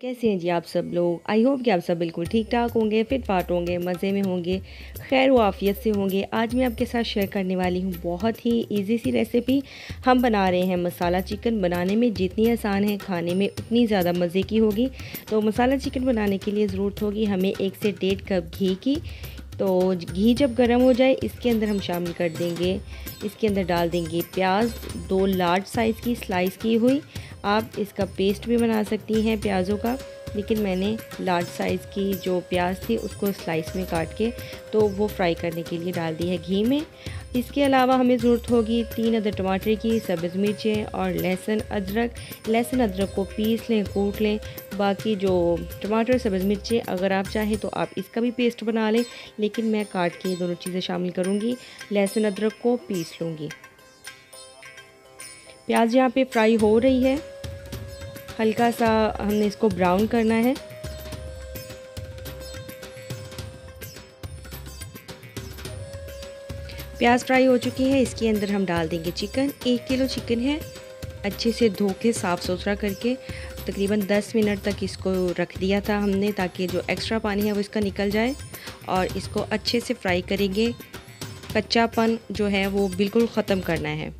कैसे हैं जी आप सब लोग? आई होप कि आप सब बिल्कुल ठीक ठाक होंगे फिट फाट होंगे, मज़े में होंगे, खैर व आफियत से होंगे। आज मैं आपके साथ शेयर करने वाली हूँ बहुत ही इजी सी रेसिपी हम बना रहे हैं मसाला चिकन बनाने में जितनी आसान है, खाने में उतनी ज़्यादा मज़े की होगी। तो मसाला चिकन बनाने के लिए ज़रूरत होगी हमें एक से डेढ़ कप घी की। तो घी जब गर्म हो जाए, इसके अंदर हम शामिल कर देंगे। इसके अंदर डाल देंगे प्याज, दो लार्ज साइज़ की स्लाइस की हुई। आप इसका पेस्ट भी बना सकती हैं प्याज़ों का। लेकिन मैंने लार्ज साइज़ की जो प्याज थी, उसको स्लाइस में काट के तो वो फ्राई करने के लिए डाल दी है घी में। इसके अलावा हमें ज़रूरत होगी तीन अदर टमाटर की, सब्ज़ मिर्चें और लहसुन अदरक। लहसुन अदरक को पीस लें, कूट लें। बाकी जो टमाटर, सब्ज़ मिर्चें, अगर आप चाहें तो आप इसका भी पेस्ट बना लें। लेकिन मैं काट के दोनों चीज़ें शामिल करूँगी। लहसुन अदरक को पीस लूँगी। प्याज यहाँ पे फ्राई हो रही है। हल्का सा हमने इसको ब्राउन करना है। प्याज फ्राई हो चुकी है, इसके अंदर हम डाल देंगे चिकन। एक किलो चिकन है, अच्छे से धो के साफ़ सुथरा करके तकरीबन 10 मिनट तक इसको रख दिया था हमने ताकि जो एक्स्ट्रा पानी है वो इसका निकल जाए और इसको अच्छे से फ्राई करेंगे। कच्चापन जो है वो बिल्कुल ख़त्म करना है।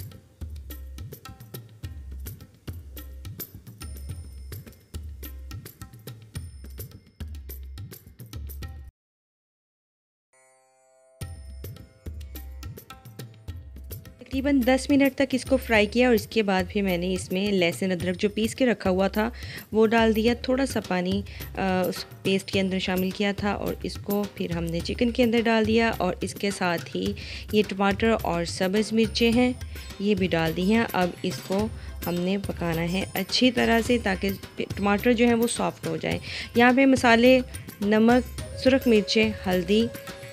तकरीबन 10 मिनट तक इसको फ्राई किया और इसके बाद फिर मैंने इसमें लहसुन अदरक जो पीस के रखा हुआ था वो डाल दिया। थोड़ा सा पानी आ, उस पेस्ट के अंदर शामिल किया था और इसको फिर हमने चिकन के अंदर डाल दिया और इसके साथ ही ये टमाटर और सब्ज़ मिर्चें हैं ये भी डाल दी हैं। अब इसको हमने पकाना है अच्छी तरह से ताकि टमाटर जो है वो सॉफ्ट हो जाए। यहाँ पे मसाले नमक सुरख मिर्चें हल्दी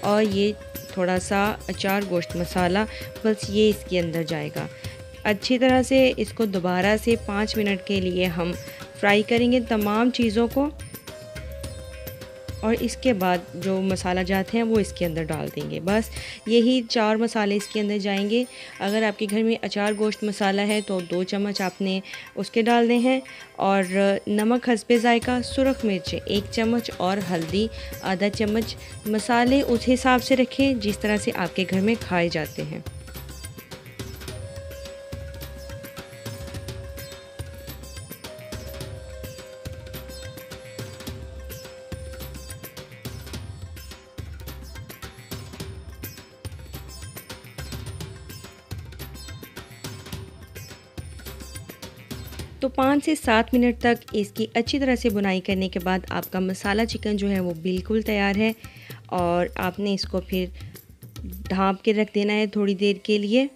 और ये थोड़ा सा अचार गोश्त मसाला बस ये इसके अंदर जाएगा। अच्छी तरह से इसको दोबारा से पाँच मिनट के लिए हम फ्राई करेंगे तमाम चीज़ों को। और इसके बाद जो मसाला जाते हैं वो इसके अंदर डाल देंगे। बस यही चार मसाले इसके अंदर जाएँगे। अगर आपके घर में अचार गोश्त मसाला है तो दो चम्मच आपने उसके डालने हैं और नमक हंसपे जायका, सुरख मिर्च एक चम्मच और हल्दी आधा चम्मच। मसाले उस हिसाब से रखें जिस तरह से आपके घर में खाए जाते हैं। तो पाँच से सात मिनट तक इसकी अच्छी तरह से बुनाई करने के बाद आपका मसाला चिकन जो है वो बिल्कुल तैयार है और आपने इसको फिर ढाँप के रख देना है थोड़ी देर के लिए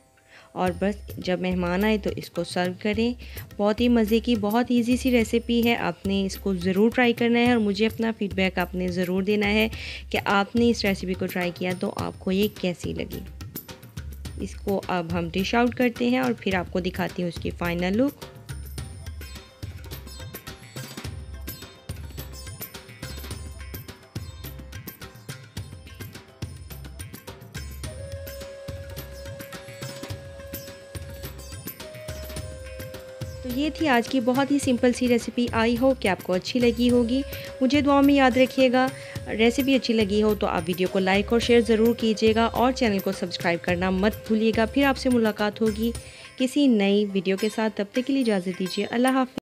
और बस जब मेहमान आए तो इसको सर्व करें। बहुत ही मज़े की, बहुत इजी सी रेसिपी है। आपने इसको ज़रूर ट्राई करना है और मुझे अपना फीडबैक आपने ज़रूर देना है कि आपने इस रेसिपी को ट्राई किया तो आपको ये कैसी लगी। इसको अब हम डिश आउट करते हैं और फिर आपको दिखाती हूँ उसकी फ़ाइनल लुक तो ये थी आज की बहुत ही सिंपल सी रेसिपी आई हो कि आपको अच्छी लगी होगी। मुझे दुआ में याद रखिएगा। रेसिपी अच्छी लगी हो तो आप वीडियो को लाइक और शेयर ज़रूर कीजिएगा और चैनल को सब्सक्राइब करना मत भूलिएगा। फिर आपसे मुलाकात होगी किसी नई वीडियो के साथ। तब तक के लिए इजाज़त दीजिए। अल्लाह हाफ़